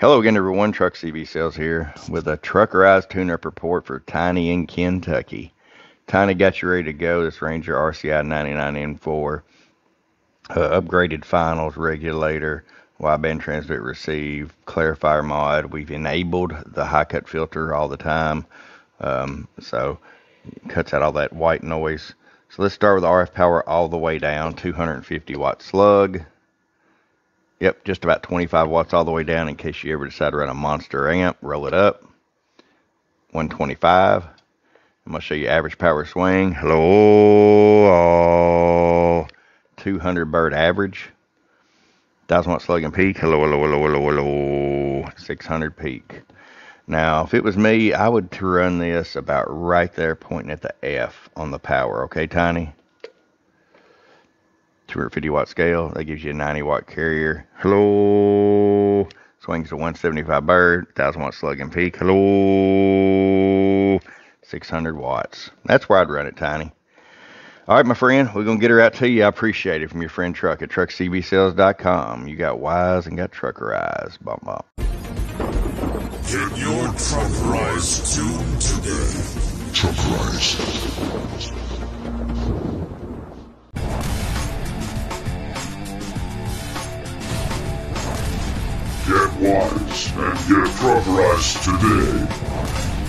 Hello again, everyone. Truck CB Sales here with a truckerized tune-up report for Tiny in Kentucky. Tiny got you ready to go. This Ranger RCI 99N4, uh, upgraded finals, regulator, wideband transmit receive, clarifier mod. We've enabled the high cut filter all the time, um, so it cuts out all that white noise. So let's start with RF power all the way down, 250 watt slug. Yep, just about 25 watts all the way down in case you ever decide to run a monster amp. Roll it up. 125. I'm going to show you average power swing. Hello. 200 bird average. 1000 watt slug and peak. Hello, hello, hello, hello, hello. 600 peak. Now, if it was me, I would run this about right there pointing at the F on the power. Okay, Tiny? 250 watt scale. That gives you a 90 watt carrier. Hello. Swings to 175 bird, 1000 watt slug and peak. Hello. 600 watts. That's where I'd run it, Tiny. All right, my friend, we're going to get her out to you. I appreciate it from your friend Truck at truckcbsales.com. You got wise and got truckerized. Bump, bump. Get your truckerize tuned today. Truckerize. Get wise and get progress today.